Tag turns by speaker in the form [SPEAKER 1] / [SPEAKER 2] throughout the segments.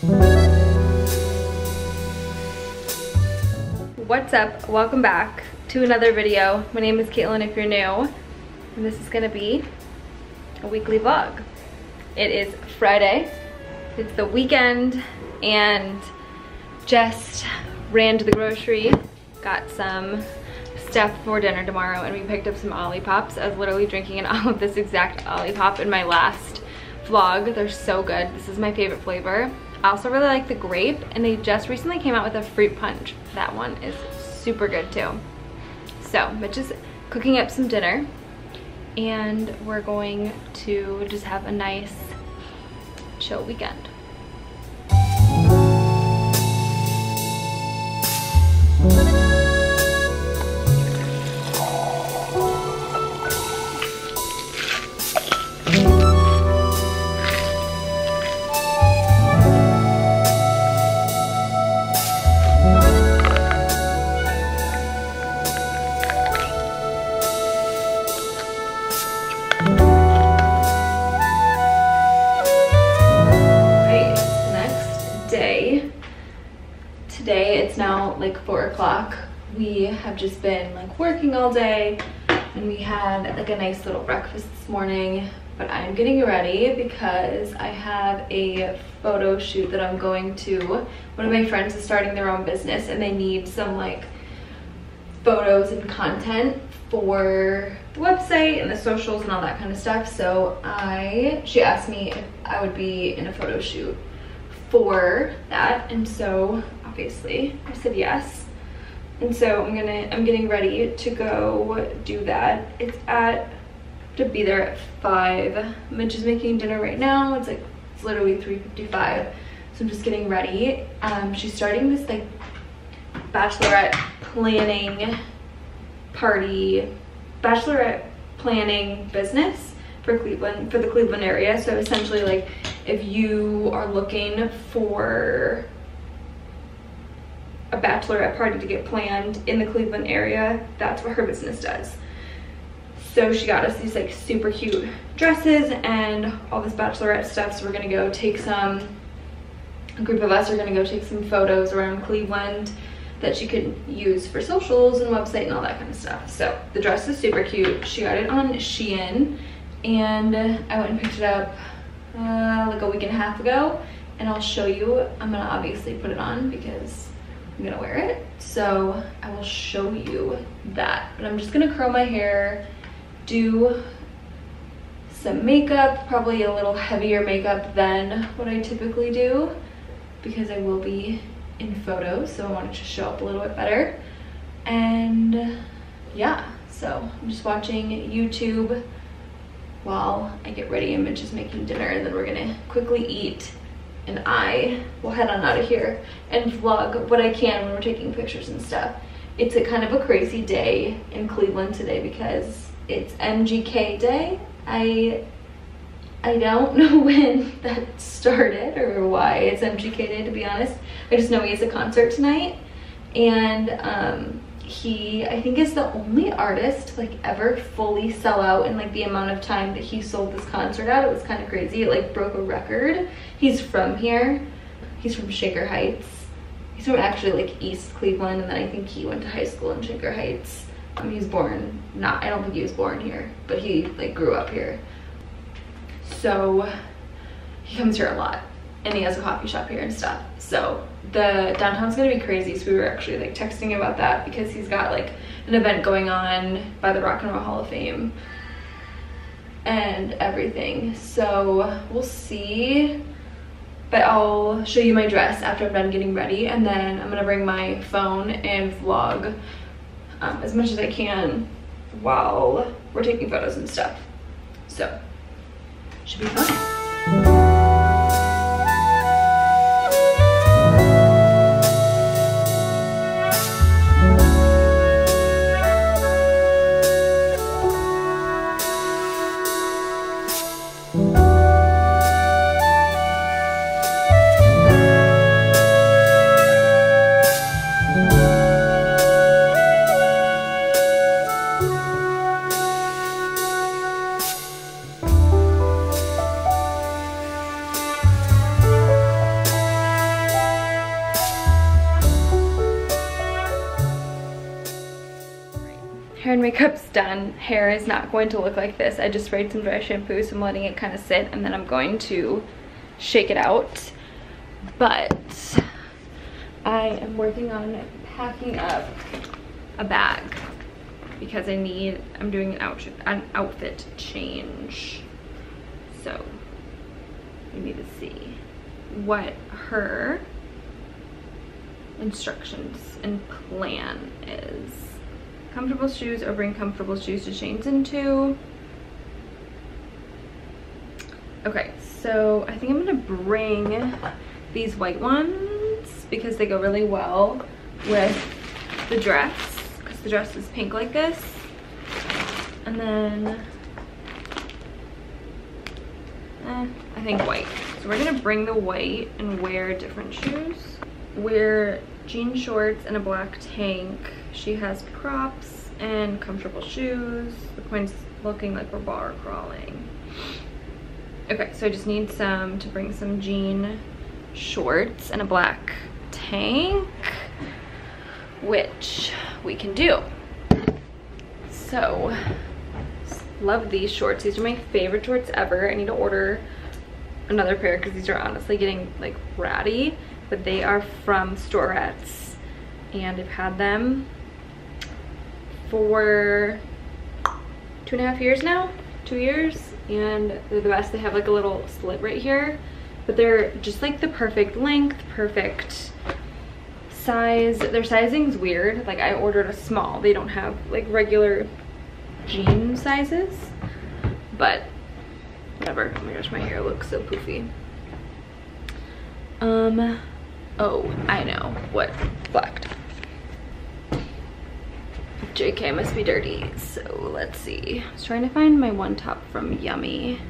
[SPEAKER 1] What's up? Welcome back to another video. My name is Kaitlin if you're new. And this is gonna be a weekly vlog. It is Friday. It's the weekend and just ran to the grocery, got some stuff for dinner tomorrow and we picked up some Olipops. I was literally drinking an olive, this exact Olipop in my last vlog. They're so good. This is my favorite flavor. I also really like the grape and they just recently came out with a fruit punch. That one is super good too. So Mitch is cooking up some dinner and we're going to just have a nice chill weekend. O'clock. We have just been like working all day and we had like a nice little breakfast this morning but I'm getting ready because I have a photo shoot that I'm going to. One of my friends is starting their own business and they need some like photos and content for the website and the socials and all that kind of stuff. So I, she asked me if I would be in a photo shoot for that and so obviously. I said yes. And so I'm gonna, I'm getting ready to go do that. It's at, to be there at five. Mitch is making dinner right now. It's like, it's literally 3.55. So I'm just getting ready. Um, she's starting this like bachelorette planning party, bachelorette planning business for Cleveland, for the Cleveland area. So essentially like if you are looking for a bachelorette party to get planned in the Cleveland area. That's what her business does. So she got us these like super cute dresses and all this bachelorette stuff. So we're gonna go take some, a group of us are gonna go take some photos around Cleveland that she could use for socials and website and all that kind of stuff. So the dress is super cute. She got it on Shein and I went and picked it up uh, like a week and a half ago and I'll show you. I'm gonna obviously put it on because I'm gonna wear it. So I will show you that. But I'm just gonna curl my hair, do some makeup, probably a little heavier makeup than what I typically do because I will be in photos, so I wanted to show up a little bit better. And yeah, so I'm just watching YouTube while I get ready and Mitch is making dinner and then we're gonna quickly eat and I will head on out of here and vlog what I can when we're taking pictures and stuff. It's a kind of a crazy day in Cleveland today because it's MGK day. I I don't know when that started or why it's MGK day to be honest. I just know he has a concert tonight and um, he I think is the only artist like ever fully sell out in like the amount of time that he sold this concert out it was kind of crazy. It like broke a record. He's from here. He's from Shaker Heights. He's from actually like East Cleveland and then I think he went to high school in Shaker Heights. Mean, he was born not I don't think he was born here but he like grew up here. So he comes here a lot and he has a coffee shop here and stuff. So the downtown's gonna be crazy so we were actually like texting about that because he's got like an event going on by the rock and roll hall of fame and everything. So we'll see. But I'll show you my dress after I'm done getting ready and then I'm gonna bring my phone and vlog um, as much as I can while we're taking photos and stuff. So should be fun hair and makeup's done. Hair is not going to look like this. I just sprayed some dry shampoo, so I'm letting it kind of sit, and then I'm going to shake it out. But I am working on packing up a bag because I need, I'm doing an outfit, an outfit change. So we need to see what her instructions and plan is. Comfortable shoes or bring comfortable shoes to change into. Okay, so I think I'm gonna bring these white ones because they go really well with the dress because the dress is pink like this. And then, eh, I think white. So we're gonna bring the white and wear different shoes. Wear jean shorts and a black tank. She has props and comfortable shoes. The point's looking like we're bar crawling. Okay, so I just need some to bring some jean shorts and a black tank, which we can do. So, love these shorts. These are my favorite shorts ever. I need to order another pair because these are honestly getting like ratty, but they are from Storets and I've had them for two and a half years now, two years, and they're the best. They have like a little slit right here, but they're just like the perfect length, perfect size. Their sizing's weird. Like I ordered a small. They don't have like regular jean sizes, but whatever. Oh my gosh, my hair looks so poofy. Um, oh, I know what black JK must be dirty. So let's see. I was trying to find my one top from Yummy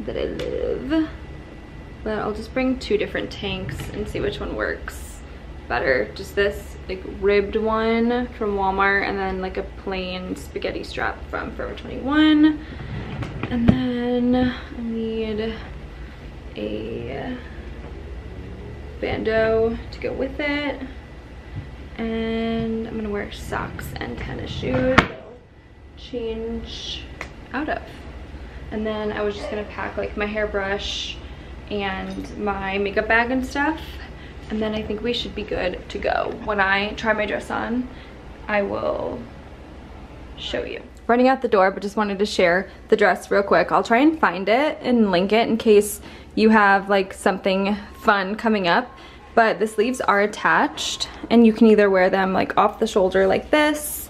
[SPEAKER 1] that I live. But I'll just bring two different tanks and see which one works better. Just this like ribbed one from Walmart and then like a plain spaghetti strap from Forever 21. And then I need a bandeau to go with it and I'm gonna wear socks and tennis shoes change out of. And then I was just gonna pack like my hairbrush and my makeup bag and stuff. And then I think we should be good to go. When I try my dress on I will show you. Running out the door but just wanted to share the dress real quick. I'll try and find it and link it in case you have like something fun coming up but the sleeves are attached and you can either wear them like off the shoulder like this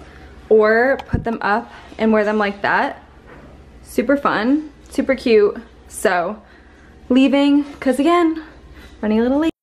[SPEAKER 1] or put them up and wear them like that. Super fun, super cute. So leaving, cause again, a little.